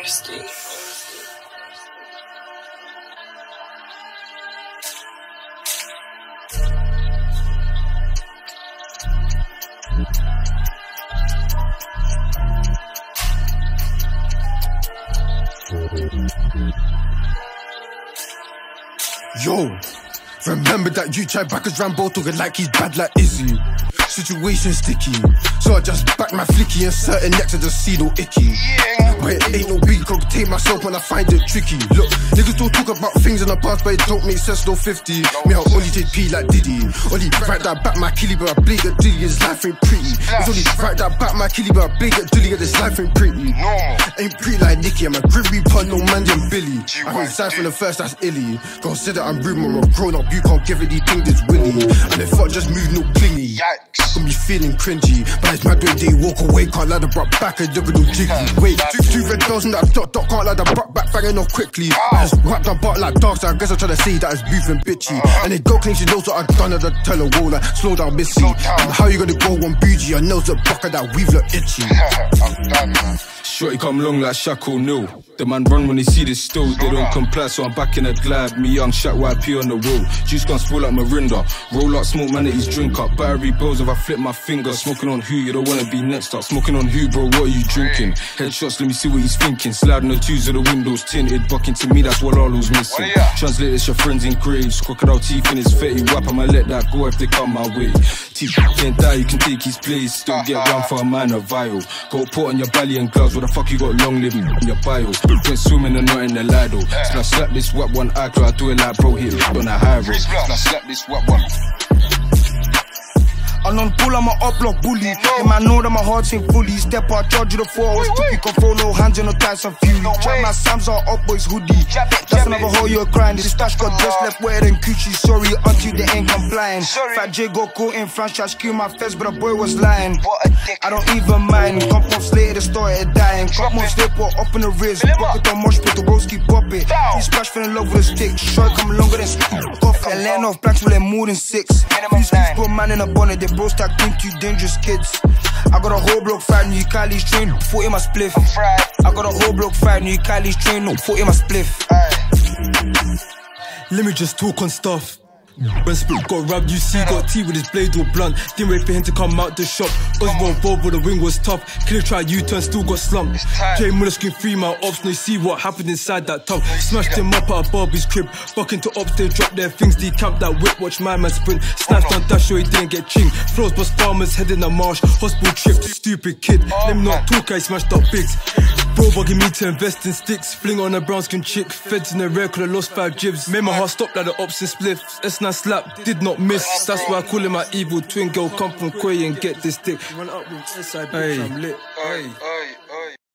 Broski. Yo, remember that you tried back as Rambo talking like he's bad like Izzy. Situation sticky, so I just back my flicky and certain next to just see no icky. But it ain't no big take myself when I find it tricky. Look, niggas don't talk about things in the past, but it don't make sense, no 50. Me, I only take P like Diddy. Only right that back my killie, but I blink at Diddy, his life ain't pretty. It's only right that back my killie, but I blink at Diddy, his life ain't pretty. Ain't pretty like Nicky, I'm a grim reaper, no man than Billy. I heard side from the first, that's illy. Consider I'm rude, I'm a grown up, you can't give things, it's willy. And if I just move, no clingy. Gonna be feeling cringy, but it's my way they walk away, can't let the brought back, a no jiggy. Wait, two, two red bells in that dot, dot, can't let the brought back banging off quickly. I just whacked the butt like dogs, I guess I'm trying to say that it's beef and bitchy. And they go clean, she knows what I've done at the tell her wall, like slow down, missy. And how you gonna go on bougie? Your nails look bucker that weave look itchy. Shorty come long like Shaq O'Neal. The man run when they see this still. They don't comply, so I'm back in a glad. Me young Shaq YP on the road. Juice gon' spoil like Mirinda. Roll up, smoke man at his drink up. Battery bills if I flip my finger. Smoking on who? You don't wanna be next up. Smoking on who, bro? What are you drinking? Headshots, let me see what he's thinking. Sliding the twos of the windows tinted. Bucking to me, that's what all was missing. Translate this, your friends in graves. Crocodile teeth in his fetty. Whap, I'ma let that go if they come my way. Teeth can't die, you can take his place. Don't get round for a man of vial. Go put on your belly and gloves. What the fuck you got long living in your bios? Went swimming and not in the Lido. Slap slap this whap one eye, I do it like bro hit on a high road. Slap slap this whap one. I'm on pull, I'm a up block bully. Yeah, man, know that my heart's ain't fully. Step out, charge you the four hours. Sticky control, no hands and no ties of fury. Trap my Sam's are up boys hoodie. That's another hoe you're crying. This stash got just left wetter than Gucci. Sorry, until they ain't complying. Fat J go cool in franchise, kill my face, but a boy was lying. I don't even mind. Compost later, the started dying. Drop more slip up in the wrist. Bucket on mosh, put the broski pop it. He splash fell in love with a stick. Short come longer than And land off blacks with let more than six. Few sticks put man in a bonnet. They bro stack think you dangerous kids. I got a whole block fight, new Kylie's train, foot in my spliff. I got a whole block fight, new Kylie's train, no foot in my spliff. Let me just talk on stuff. When Split got robbed, you see, got T with his blade all blunt. Didn't wait for him to come out the shop. Osborne Volvo, the wing was tough. Killer tried U turn, still got slumped. Jay Muller screen free my ops, no see what happened inside that tub. Smashed him up at a Barbie's crib. Buck to ops, they dropped their things, decamped that whip, watch my man sprint. Snatched on dash, so he didn't get ching. Flows, bust farmers, head in the marsh. Hospital trip, stupid kid. Let me not talk, I smashed up bigs. Bro bugging me to invest in sticks. Fling on a brown skin chick. Feds in the red, could have lost five jibs. Made my heart stop like the ops and spliffs. S9 slap, did not miss. That's why I call him my evil twin girl. Come from Quay and get this dick. Run up with SIB, I'm lit. Hey, hey.